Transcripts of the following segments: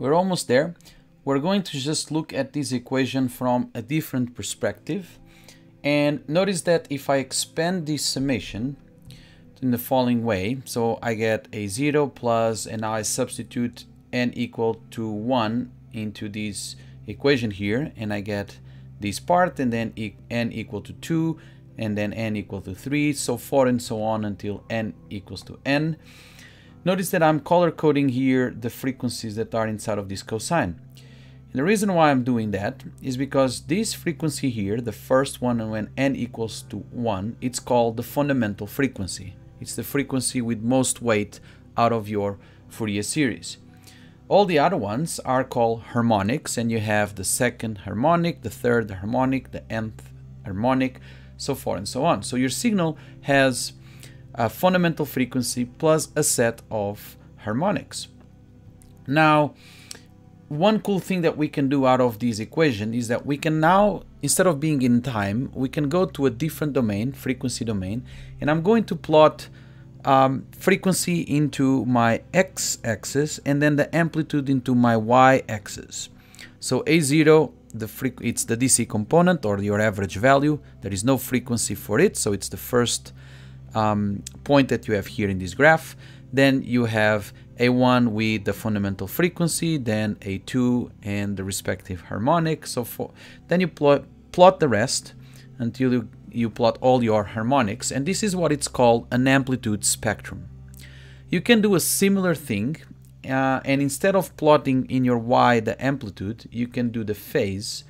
we're almost there. We're going to just look at this equation from a different perspective. And notice that if I expand this summation in the following way, so I get a 0 plus, and now I substitute n equal to 1 into this equation here, and I get this part, and then n equal to 2, and then n equal to 3, so forth and so on until n equals to n. Notice that I'm color coding here the frequencies that are inside of this cosine. And the reason why I'm doing that is because this frequency here, the first one when n equals to 1, it's called the fundamental frequency. It's the frequency with most weight out of your Fourier series. All the other ones are called harmonics and you have the second harmonic, the third harmonic, the nth harmonic, so forth and so on. So your signal has a fundamental frequency plus a set of harmonics. Now, one cool thing that we can do out of this equation is that we can now, instead of being in time, we can go to a different domain, frequency domain, and I'm going to plot um, frequency into my x-axis and then the amplitude into my y-axis. So A0, the it's the DC component or your average value. There is no frequency for it, so it's the first um, point that you have here in this graph. Then you have a1 with the fundamental frequency, then A2 and the respective harmonic, so for, then you plot, plot the rest until you, you plot all your harmonics, and this is what it's called an amplitude spectrum. You can do a similar thing, uh, and instead of plotting in your Y the amplitude, you can do the phase,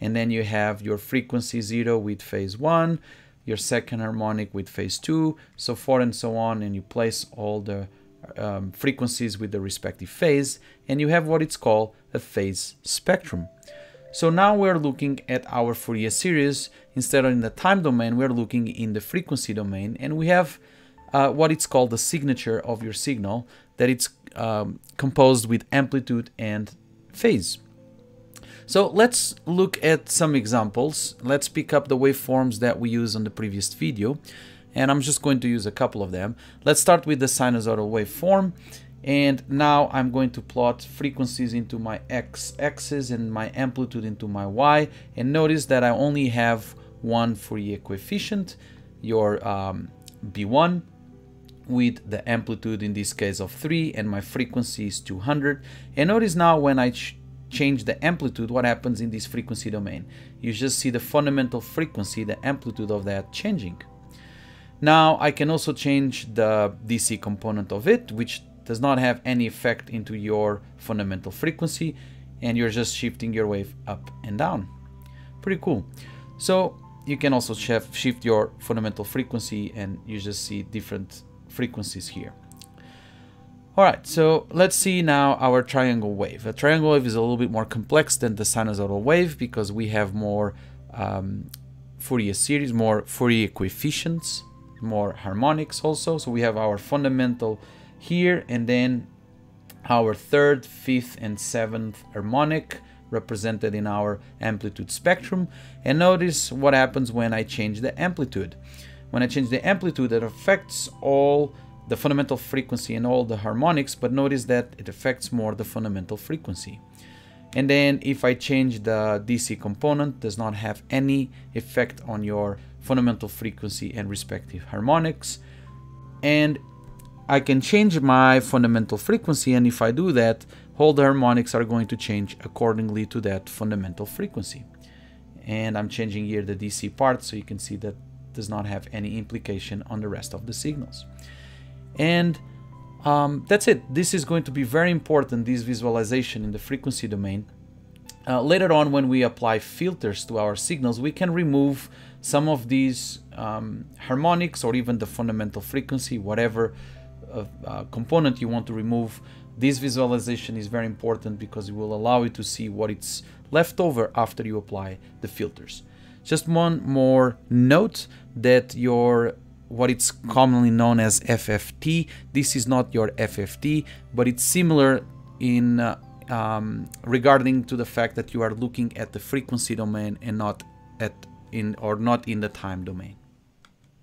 and then you have your frequency 0 with phase 1, your second harmonic with phase 2, so forth and so on, and you place all the um, frequencies with the respective phase, and you have what it's called a phase spectrum. So now we're looking at our Fourier series. Instead of in the time domain, we're looking in the frequency domain, and we have uh, what it's called the signature of your signal, that it's um, composed with amplitude and phase. So let's look at some examples. Let's pick up the waveforms that we used on the previous video and I'm just going to use a couple of them. Let's start with the sinusoidal waveform and now I'm going to plot frequencies into my x-axis and my amplitude into my y and notice that I only have one Fourier coefficient, your um, B1 with the amplitude in this case of 3 and my frequency is 200 and notice now when I change the amplitude what happens in this frequency domain you just see the fundamental frequency the amplitude of that changing now I can also change the DC component of it, which does not have any effect into your fundamental frequency and you're just shifting your wave up and down. Pretty cool. So you can also shift your fundamental frequency and you just see different frequencies here. Alright, so let's see now our triangle wave. A triangle wave is a little bit more complex than the sinusoidal wave because we have more um, Fourier series, more Fourier coefficients more harmonics also. So we have our fundamental here and then our third, fifth and seventh harmonic represented in our amplitude spectrum. And notice what happens when I change the amplitude. When I change the amplitude, it affects all the fundamental frequency and all the harmonics, but notice that it affects more the fundamental frequency. And then if I change the DC component, does not have any effect on your fundamental frequency and respective harmonics. And I can change my fundamental frequency and if I do that, all the harmonics are going to change accordingly to that fundamental frequency. And I'm changing here the DC part so you can see that does not have any implication on the rest of the signals. And um, that's it. This is going to be very important, this visualization in the frequency domain. Uh, later on, when we apply filters to our signals, we can remove some of these um, harmonics or even the fundamental frequency, whatever uh, uh, component you want to remove. This visualization is very important because it will allow you to see what it's left over after you apply the filters. Just one more note that your what it's commonly known as FFT. This is not your FFT, but it's similar in uh, um, regarding to the fact that you are looking at the frequency domain and not at in or not in the time domain.